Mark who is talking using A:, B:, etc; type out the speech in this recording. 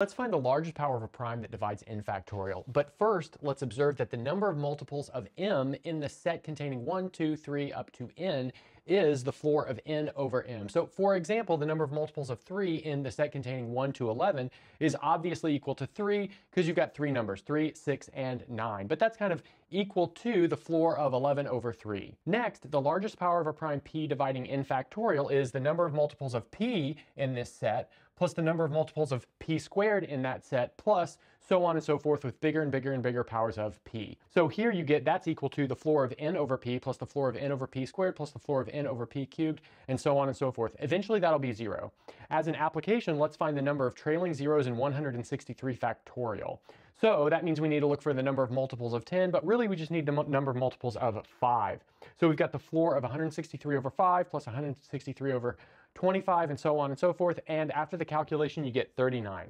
A: Let's find the largest power of a prime that divides n factorial. But first, let's observe that the number of multiples of m in the set containing 1, 2, 3, up to n is the floor of n over m. So for example, the number of multiples of 3 in the set containing 1 to 11 is obviously equal to 3 because you've got three numbers, 3, 6, and 9. But that's kind of equal to the floor of 11 over 3. Next, the largest power of a prime p dividing n factorial is the number of multiples of p in this set plus the number of multiples of p squared in that set plus so on and so forth with bigger and bigger and bigger powers of p. So here you get that's equal to the floor of n over p plus the floor of n over p squared plus the floor of n over p cubed and so on and so forth. Eventually that'll be zero. As an application, let's find the number of trailing zeros in 163 factorial. So that means we need to look for the number of multiples of 10, but really we just need the number of multiples of 5. So we've got the floor of 163 over 5 plus 163 over 25 and so on and so forth. And after the calculation, you get 39.